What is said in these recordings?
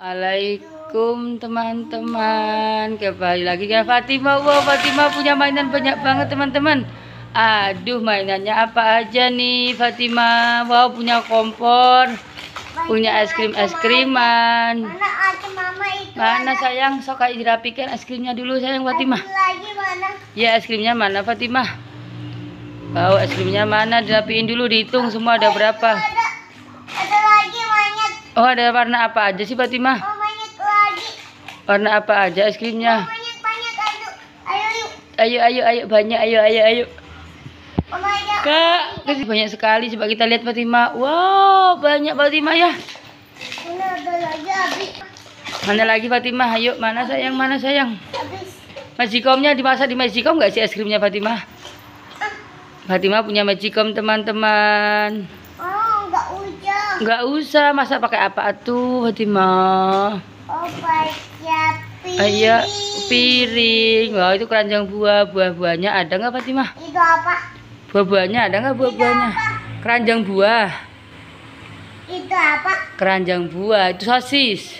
Assalamualaikum teman-teman. Kembali lagi dengan Fatimah. Wow Fatimah punya mainan banyak banget teman-teman. Aduh mainannya apa aja nih Fatimah? Wow punya kompor Punya es krim es kriman Mana sayang? Sok kayak dirapikan es krimnya dulu sayang mana? Ya es krimnya mana Fatimah? Wow es krimnya mana? Dirapiin dulu dihitung semua ada berapa Ada. Ada lagi banyak. Oh ada warna apa aja sih Fatimah Oh banyak lagi. Warna apa aja es krimnya Banyak banyak ayo. Ayo. Ayo ayo ayo banyak ayo ayo ayo Oh banyak. Kak, kasih banyak sekali. Coba kita lihat Fatima. Wow, banyak Fatima ya. Mana ada lagi habis. Mana lagi Fatima? Ayo, mana sayang? Mana sayang? Habis. Magicomnya dimasak di Magicom nggak sih es krimnya Fatima? Fatima punya Magicom teman-teman. Enggak usah, masa pakai apa tuh Fatima? Oh pakai piring. Ayo, piring. Wow, itu keranjang buah. Buah-buahnya ada nggak Fatima? Itu apa? Buah-buahnya ada nggak buah-buahnya? Keranjang buah. Itu apa? keranjang buah itu sosis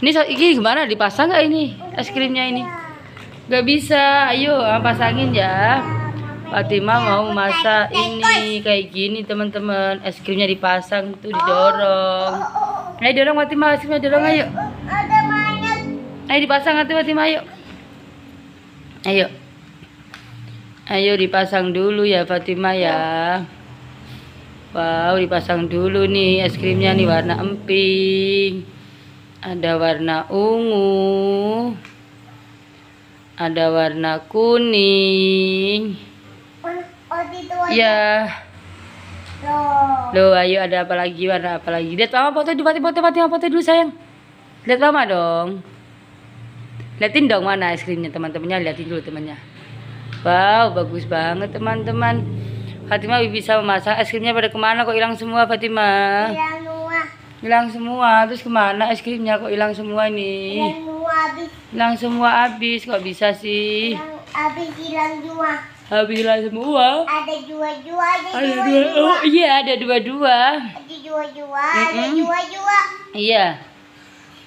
ini ini gimana dipasang nggak ini es krimnya ini nggak bisa ayo ah, pasangin ya Fatima mau masak ini kayak gini teman-teman. Es krimnya dipasang tuh didorong. Oh, oh, ayo dorong Fatima es krimnya dorong ayo. Oh. Ayo dipasang nanti Fatima ayo. Ayo. Ayo dipasang dulu ya Fatima ya. Wow, dipasang dulu nih es krimnya nih warna emping. Ada warna ungu. Ada warna kuning. Itu aja. Ya, Loh. loh ayo ada apa lagi? Warna apa lagi? Lihat mama foto dulu, foto foto foto dulu sayang. Lihat mama dong. Liatin dong mana es krimnya teman-temannya, liatin dulu temannya. Wow, bagus banget teman-teman. Fatima bisa memasak es krimnya pada ke mana kok hilang semua Fatima? Hilang dua. Hilang semua, terus ke mana es krimnya kok hilang semua nih? Hilang dua habis. Hilang semua habis, kok bisa sih? Hilang habis hilang dua. Habis hilang semua. Ada dua-dua, ada Ada dua, dua-dua. oh iya ada dua-dua. Ada dua-dua, ada Mm-mm. dua-dua. Iya,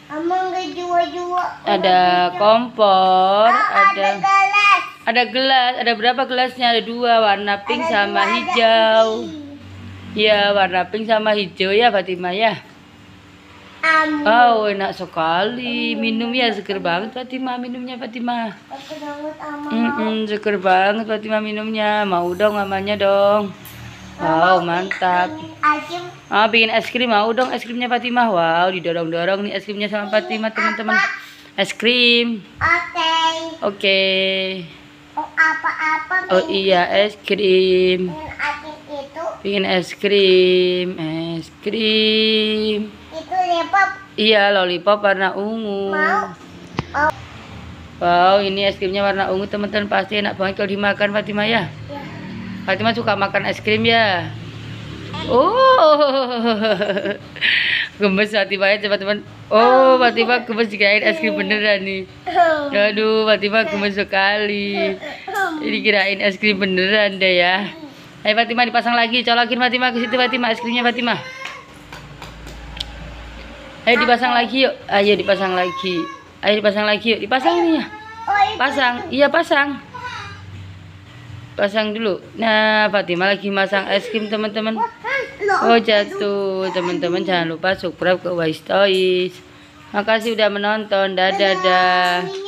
Emang ada dua-dua. ada kompor, Ah, ada ada gelas. ada gelas, ada berapa gelasnya? Ada dua, warna pink Ada sama dua, ada hijau. Iya, warna pink sama hijau ya Fatima ya. Am. Oh, enak sekali. Minum ya seger banget Fatima minumnya Fatima. Aku banget ama. Mm seger banget Fatima minumnya. Mau dong mamanya dong. Wow, mantap. Ah, bikin es krim mau dong es krimnya Fatima. Wow, didorong-dorong nih es krimnya sama Fatima teman-teman. Es krim. Oke. Oke. Oh apa-apa. Oh iya, es krim. Bikin es krim, es krim. Itu lepop Iya, lollipop warna ungu. mau. Oh, Wow, ini es krimnya warna ungu teman-teman pasti enak banget kalau dimakan Fatima ya. ya. Fatima suka makan es krim ya. Oh, gemes Fatima ya teman-teman. Oh, Fatima gemes dikain es krim beneran nih. Aduh, Fatima gemes sekali. Ini kirain es krim beneran deh ya. Ayo Fatima dipasang lagi, colokin Fatima ke situ Fatima es krimnya Fatima. Ayo dipasang lagi yuk. Ayo dipasang lagi. Ayo dipasang lagi yuk. Dipasang ini ya. Pasang. Iya, pasang. Pasang dulu. Nah, Fatima lagi masang es krim teman-teman. Oh, jatuh. Teman-teman jangan lupa subscribe ke Wise Toys. Makasih udah menonton. Dadah. dah. Ini